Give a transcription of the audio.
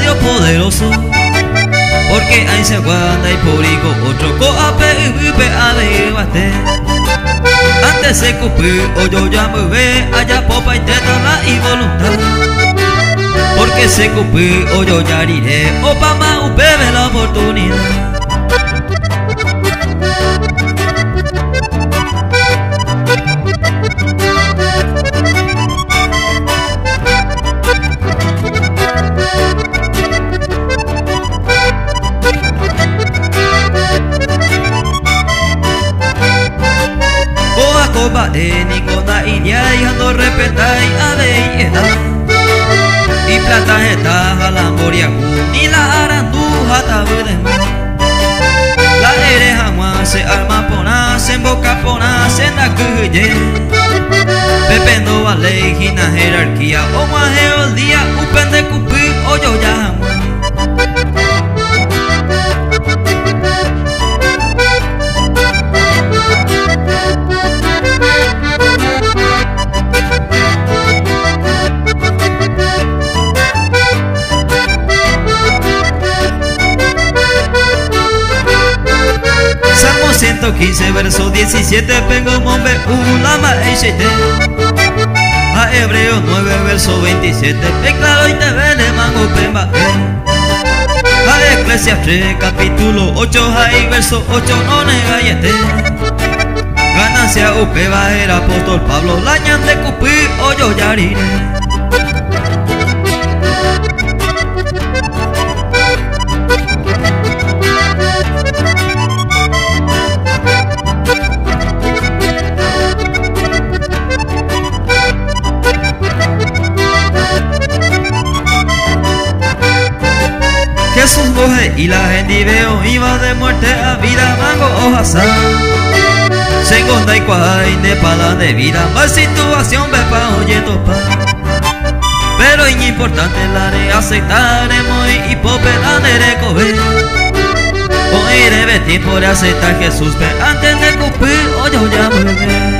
Dios poderoso Porque ahí se guarda y público otro coape y vive a debate Antes se cumple o yo ya me ve allá popa y te tetana y voluntad. Porque se cumple o yo ya iré o pa' más la oportunidad. Coba de Nicona y ando respetar a belleza y plata está jalamboria ni la aranduja tabude la ereja se arma pona se boca pona se na cuye Pepe no vale jerarquía o el día 115, verso 17, pengo mombe ulama eshete. A Hebreos 9, verso 27, claro y te vele mango pemba. A Eclesiastes capítulo 8, ahí verso 8, no nega yete. Ganancia upeba era apóstol Pablo, la de cupi o yo Jesús coge y la gente veo iba de muerte a vida mango ojasa Se enconda y cuay de pala de vida más situación ve pa oye topa Pero es importante la de aceptaremos y pope la de coger Hoy debe por aceptar Jesús antes de cumplir o yo ya me